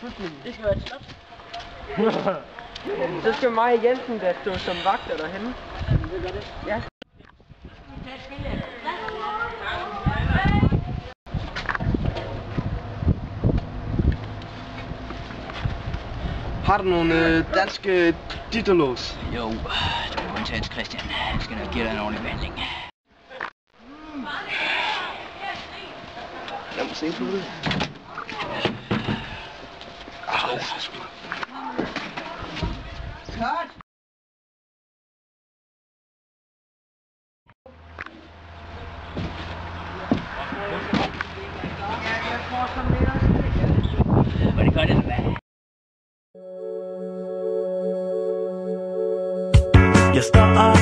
bygningen. Det skal være et slot. Så skal mig Jensen der stå som vagter derhenne. Ja. Har du nogle øh, danske didolos? Jo, det er undtagens Christian. Jeg skal nok give dig en ordentlig behandling. Lad mig se på det. Cut! But he got in the back. You start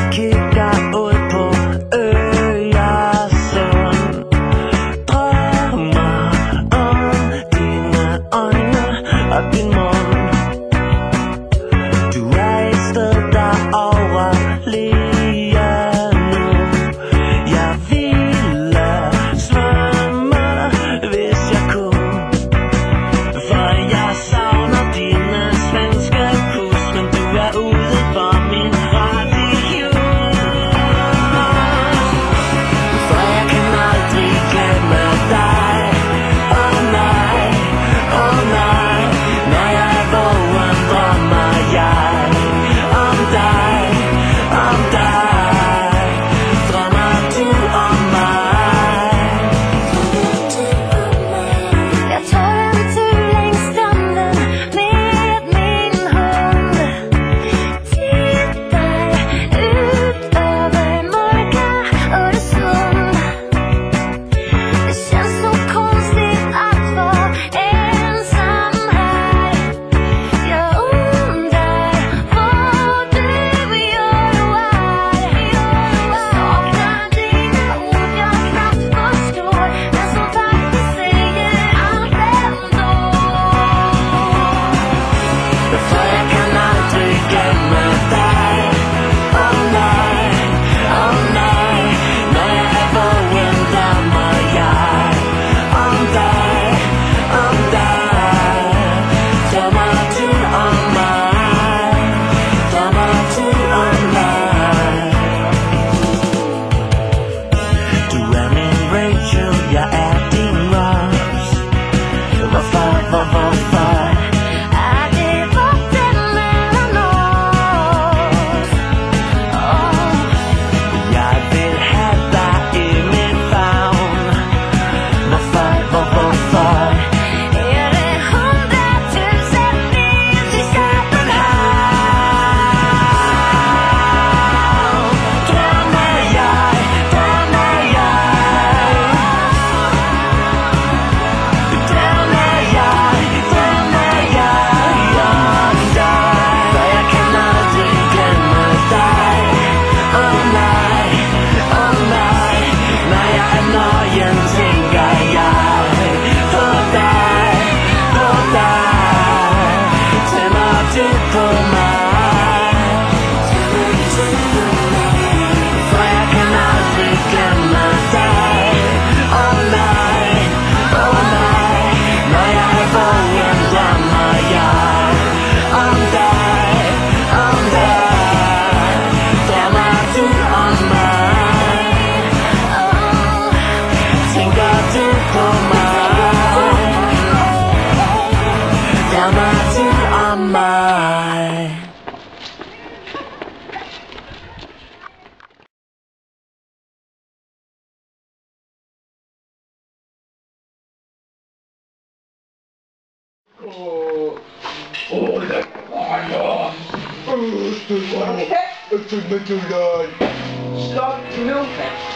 Oh, oh my fire! Oh, it's too die! Stop moving!